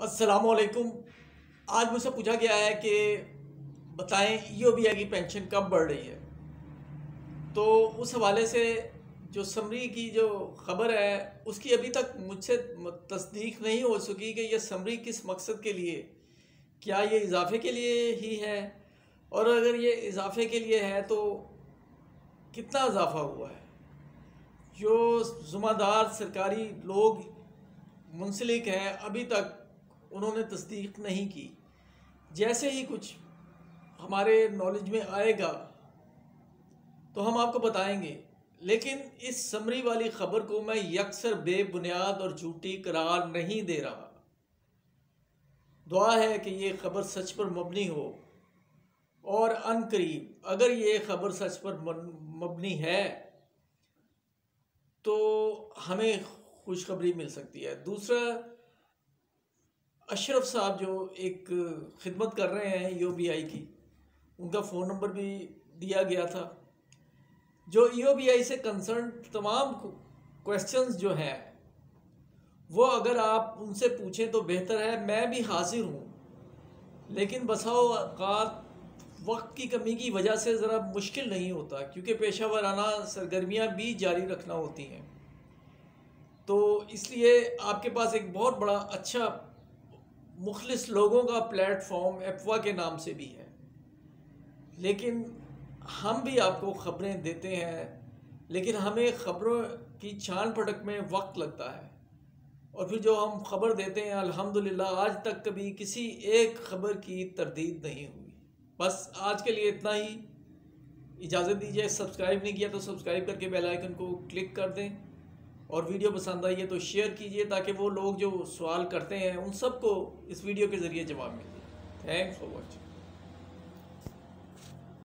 असलकुम आज मुझसे पूछा गया है कि बताएँ ई बी आई की पेंशन कब बढ़ रही है? तो उस हवाले से जो समरी की जो ख़बर है, उसकी अभी तक मुझसे तस्दीक नहीं हो सकी कि यह समरी किस मकसद के लिए, क्या ये इजाफे के लिए ही है? और अगर ये इजाफे के लिए है तो कितना इजाफा हुआ है? जो ज़ुम्मेदार सरकारी लोग मुंसलिक हैं, अभी तक उन्होंने तस्दीक नहीं की। जैसे ही कुछ हमारे नॉलेज में आएगा तो हम आपको बताएँगे। लेकिन इस समरी वाली ख़बर को मैं यकसर बेबुनियाद और झूठी करार नहीं दे रहा। दुआ है कि ये ख़बर सच पर मबनी हो और अन करीब अगर ये ख़बर सच पर मबनी है तो हमें खुशखबरी मिल सकती है। दूसरा अशरफ साहब जो एक खिदमत कर रहे हैं बी आई की, उनका फ़ोन नंबर भी दिया गया था। जो बी आई से कंसर्न तमाम क्वेश्चंस जो हैं, वो अगर आप उनसे पूछें तो बेहतर है, मैं भी हाजिर हूँ। लेकिन बसाओकात वक्त की कमी की वजह से ज़रा मुश्किल नहीं होता, क्योंकि पेशा वाराना सरगर्मियाँ भी जारी रखना होती हैं। तो इसलिए आपके पास एक बहुत बड़ा अच्छा मुखलिस लोगों का प्लेटफॉर्म एफवा के नाम से भी है। लेकिन हम भी आपको ख़बरें देते हैं, लेकिन हमें ख़बरों की छान पटक में वक्त लगता है। और फिर जो हम ख़बर देते हैं, अल्हम्दुलिल्लाह, आज तक कभी किसी एक ख़बर की तरदीद नहीं हुई। बस आज के लिए इतना ही। इजाज़त दीजिए, सब्सक्राइब नहीं किया तो सब्सक्राइब करके बेल आइकन को क्लिक कर दें। और वीडियो पसंद आई है तो शेयर कीजिए ताकि वो लोग जो सवाल करते हैं, उन सबको इस वीडियो के ज़रिए जवाब मिले। Thanks for watching